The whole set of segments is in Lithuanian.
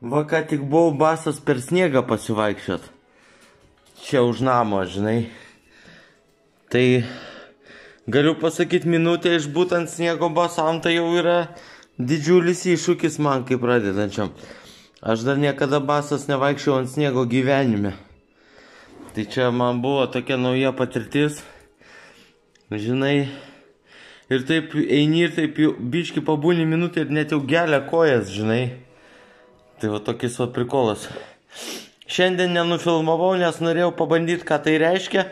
Va, ką tik buvau basas per sniegą pasivaikščiot. Čia už namo, žinai. Tai galiu pasakyti, minutė išbūt ant sniego basam tai jau yra didžiulis iššūkis man kaip pradedančiam. Aš dar niekada basas nevaikščiau ant sniego gyvenime. Tai čia man buvo tokia nauja patirtis. Žinai, ir taip eini ir taip biški pabūni minutę ir net jau gelia kojas, žinai. Tai va tokis va prikolas. Šiandien nenufilmavau, nes norėjau pabandyti, ką tai reiškia,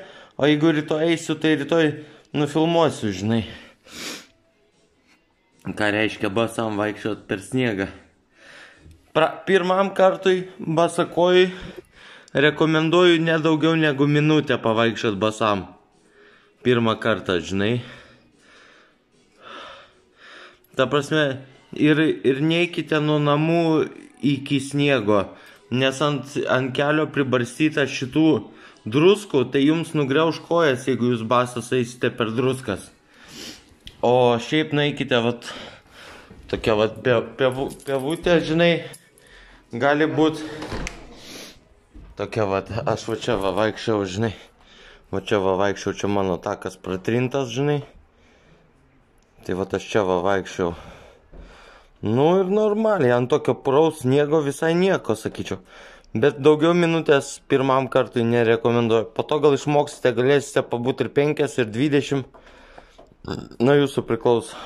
o jeigu rytoj eisiu, tai rytoj nufilmuosiu, žinai. Ką reiškia basam vaikščiot per sniegą. Pra, pirmam kartui basakojui rekomenduoju nedaugiau negu minutę pavaikščiot basam. Pirmą kartą, žinai. Ta prasme, ir, ir neikite nuo namų iki sniego, nes ant, ant kelio pribarstyta šitų druskų, tai jums nugriauž kojas, jeigu jūs basas eisite per druskas. O šiaip naikite, vat, tokia vat pevutė, žinai, gali būti tokia vat, aš va čia va vaikščiau, žinai, va čia va vaikščiau, čia mano takas pratrintas, žinai. Tai va aš čia va vaikščiau. Nu ir normaliai, ant tokio praus sniego visai nieko, sakyčiau. Bet daugiau minutės pirmam kartui nerekomenduoju. Po to gal išmoksite, galėsite pabūti ir 5 ir 20. Nuo jūsų priklauso.